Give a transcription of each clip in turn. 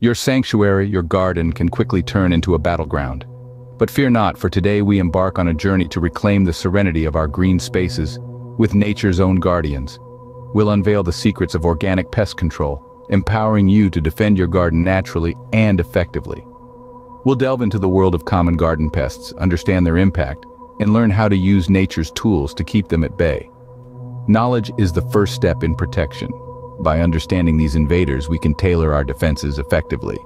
Your sanctuary, your garden, can quickly turn into a battleground. But fear not, for today we embark on a journey to reclaim the serenity of our green spaces with nature's own guardians. We'll unveil the secrets of organic pest control, empowering you to defend your garden naturally and effectively. We'll delve into the world of common garden pests, understand their impact, and learn how to use nature's tools to keep them at bay. Knowledge is the first step in protection. By understanding these invaders, we can tailor our defenses effectively.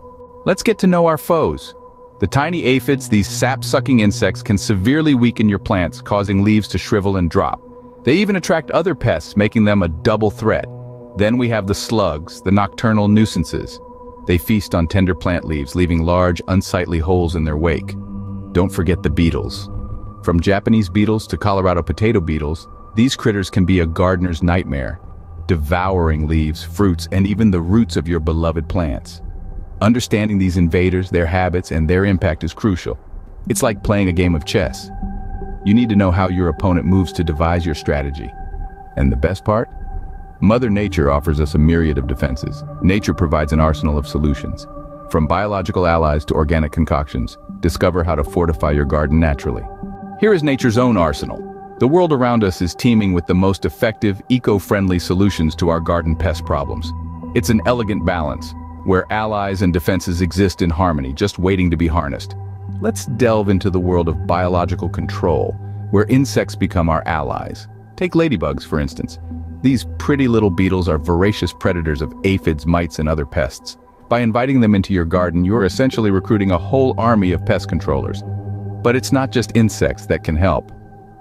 Let's get to know our foes. The tiny aphids, these sap-sucking insects, can severely weaken your plants, causing leaves to shrivel and drop. They even attract other pests, making them a double threat. Then we have the slugs, the nocturnal nuisances. They feast on tender plant leaves, leaving large, unsightly holes in their wake. Don't forget the beetles. From Japanese beetles to Colorado potato beetles, these critters can be a gardener's nightmare, devouring leaves, fruits, and even the roots of your beloved plants. Understanding these invaders, their habits, and their impact is crucial. It's like playing a game of chess. You need to know how your opponent moves to devise your strategy. And the best part? Mother Nature offers us a myriad of defenses. Nature provides an arsenal of solutions. From biological allies to organic concoctions, discover how to fortify your garden naturally. Here is nature's own arsenal. The world around us is teeming with the most effective, eco-friendly solutions to our garden pest problems. It's an elegant balance, where allies and defenses exist in harmony, just waiting to be harnessed. Let's delve into the world of biological control, where insects become our allies. Take ladybugs, for instance. These pretty little beetles are voracious predators of aphids, mites, and other pests. By inviting them into your garden, you're essentially recruiting a whole army of pest controllers. But it's not just insects that can help.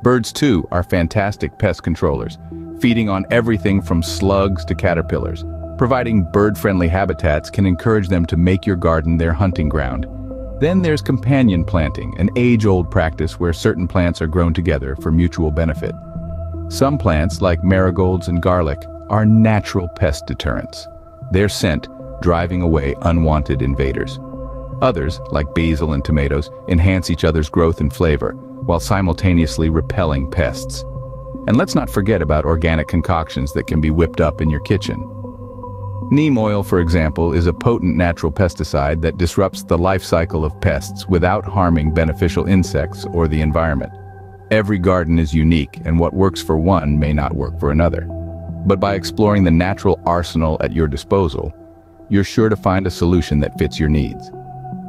Birds, too, are fantastic pest controllers, feeding on everything from slugs to caterpillars. Providing bird-friendly habitats can encourage them to make your garden their hunting ground. Then there's companion planting, an age-old practice where certain plants are grown together for mutual benefit. Some plants, like marigolds and garlic, are natural pest deterrents. Their scent driving away unwanted invaders. Others, like basil and tomatoes, enhance each other's growth and flavor, while simultaneously repelling pests. And let's not forget about organic concoctions that can be whipped up in your kitchen. Neem oil, for example, is a potent natural pesticide that disrupts the life cycle of pests without harming beneficial insects or the environment. Every garden is unique, and what works for one may not work for another. But by exploring the natural arsenal at your disposal, you're sure to find a solution that fits your needs.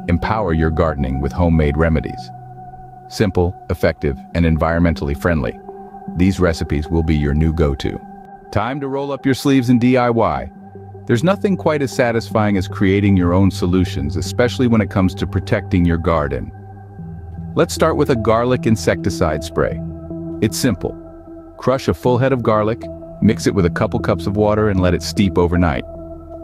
Empower your gardening with homemade remedies. Simple, effective, and environmentally friendly. These recipes will be your new go-to. Time to roll up your sleeves and DIY. There's nothing quite as satisfying as creating your own solutions, especially when it comes to protecting your garden. Let's start with a garlic insecticide spray. It's simple. Crush a full head of garlic, mix it with a couple cups of water and let it steep overnight.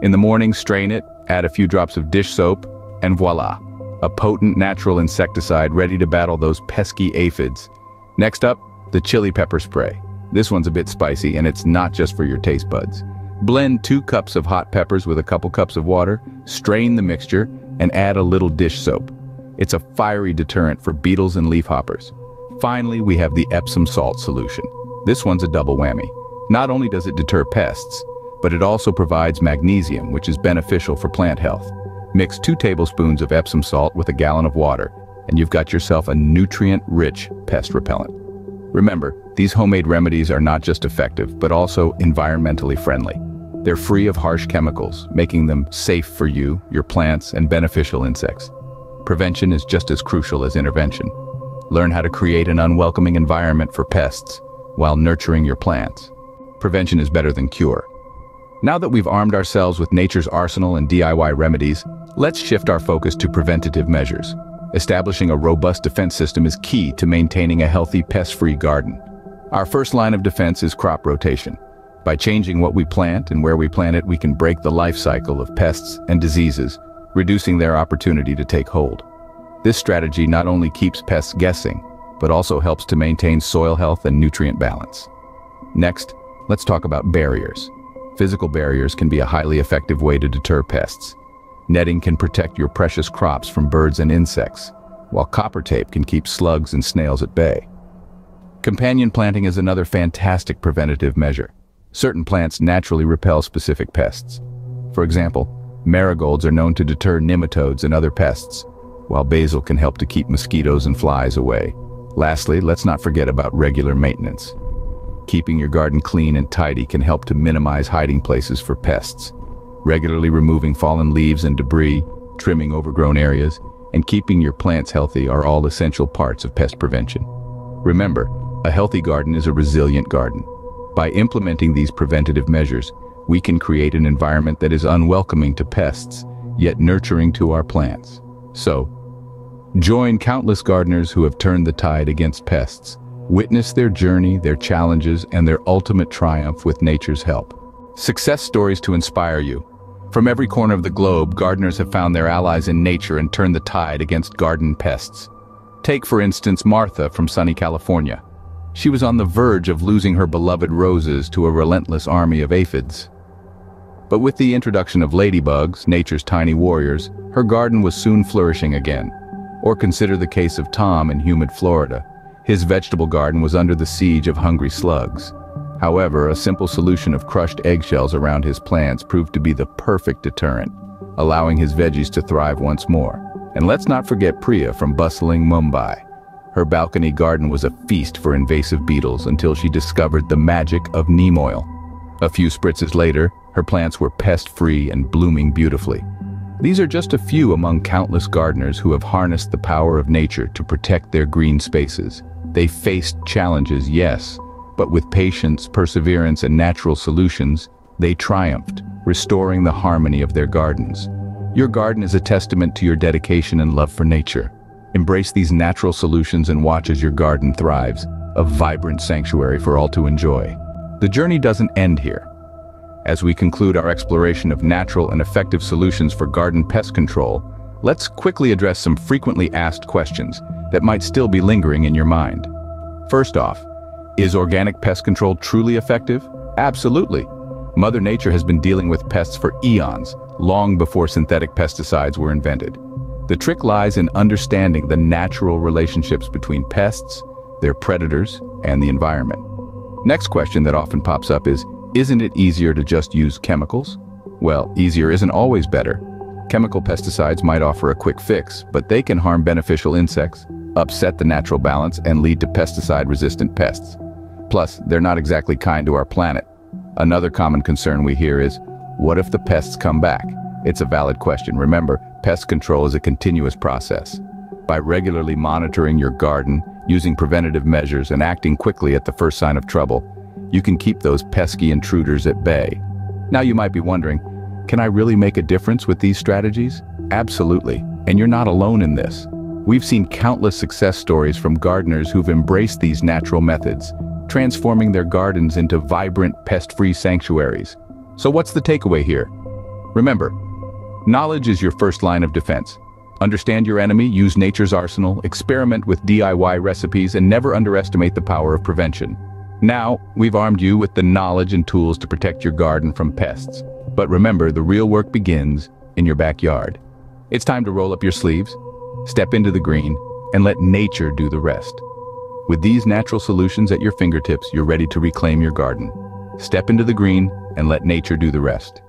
In the morning, strain it, add a few drops of dish soap, and voila, a potent natural insecticide ready to battle those pesky aphids. Next up, the chili pepper spray. This one's a bit spicy and it's not just for your taste buds. Blend two cups of hot peppers with a couple cups of water, strain the mixture, and add a little dish soap. It's a fiery deterrent for beetles and leafhoppers. Finally, we have the Epsom salt solution. This one's a double whammy. Not only does it deter pests, but it also provides magnesium, which is beneficial for plant health. Mix two tablespoons of Epsom salt with a gallon of water, and you've got yourself a nutrient-rich pest repellent. Remember, these homemade remedies are not just effective, but also environmentally friendly. They're free of harsh chemicals, making them safe for you, your plants, and beneficial insects. Prevention is just as crucial as intervention. Learn how to create an unwelcoming environment for pests while nurturing your plants. Prevention is better than cure. Now that we've armed ourselves with nature's arsenal and DIY remedies, let's shift our focus to preventative measures. Establishing a robust defense system is key to maintaining a healthy pest-free garden. Our first line of defense is crop rotation. By changing what we plant and where we plant it, we can break the life cycle of pests and diseases reducing their opportunity to take hold. This strategy not only keeps pests guessing, but also helps to maintain soil health and nutrient balance. Next, let's talk about barriers. Physical barriers can be a highly effective way to deter pests. Netting can protect your precious crops from birds and insects, while copper tape can keep slugs and snails at bay. Companion planting is another fantastic preventative measure. Certain plants naturally repel specific pests. For example, Marigolds are known to deter nematodes and other pests, while basil can help to keep mosquitoes and flies away. Lastly, let's not forget about regular maintenance. Keeping your garden clean and tidy can help to minimize hiding places for pests. Regularly removing fallen leaves and debris, trimming overgrown areas, and keeping your plants healthy are all essential parts of pest prevention. Remember, a healthy garden is a resilient garden. By implementing these preventative measures, we can create an environment that is unwelcoming to pests, yet nurturing to our plants. So, join countless gardeners who have turned the tide against pests. Witness their journey, their challenges, and their ultimate triumph with nature's help. Success stories to inspire you. From every corner of the globe, gardeners have found their allies in nature and turned the tide against garden pests. Take, for instance, Martha from sunny California. She was on the verge of losing her beloved roses to a relentless army of aphids. But with the introduction of ladybugs, nature's tiny warriors, her garden was soon flourishing again. Or consider the case of Tom in humid Florida. His vegetable garden was under the siege of hungry slugs. However, a simple solution of crushed eggshells around his plants proved to be the perfect deterrent, allowing his veggies to thrive once more. And let's not forget Priya from bustling Mumbai. Her balcony garden was a feast for invasive beetles until she discovered the magic of neem oil. A few spritzes later, her plants were pest-free and blooming beautifully. These are just a few among countless gardeners who have harnessed the power of nature to protect their green spaces. They faced challenges, yes, but with patience, perseverance, and natural solutions, they triumphed, restoring the harmony of their gardens. Your garden is a testament to your dedication and love for nature. Embrace these natural solutions and watch as your garden thrives, a vibrant sanctuary for all to enjoy. The journey doesn't end here. As we conclude our exploration of natural and effective solutions for garden pest control, let's quickly address some frequently asked questions that might still be lingering in your mind. First off, is organic pest control truly effective? Absolutely. Mother Nature has been dealing with pests for eons, long before synthetic pesticides were invented. The trick lies in understanding the natural relationships between pests, their predators, and the environment. Next question that often pops up is, isn't it easier to just use chemicals? Well, easier isn't always better. Chemical pesticides might offer a quick fix, but they can harm beneficial insects, upset the natural balance, and lead to pesticide-resistant pests. Plus, they're not exactly kind to our planet. Another common concern we hear is, what if the pests come back? It's a valid question. Remember, Pest control is a continuous process. By regularly monitoring your garden, using preventative measures, and acting quickly at the first sign of trouble, you can keep those pesky intruders at bay. Now you might be wondering, can I really make a difference with these strategies? Absolutely, and you're not alone in this. We've seen countless success stories from gardeners who've embraced these natural methods, transforming their gardens into vibrant, pest-free sanctuaries. So what's the takeaway here? Remember, Knowledge is your first line of defense. Understand your enemy, use nature's arsenal, experiment with DIY recipes, and never underestimate the power of prevention. Now, we've armed you with the knowledge and tools to protect your garden from pests. But remember, the real work begins in your backyard. It's time to roll up your sleeves, step into the green, and let nature do the rest. With these natural solutions at your fingertips, you're ready to reclaim your garden. Step into the green and let nature do the rest.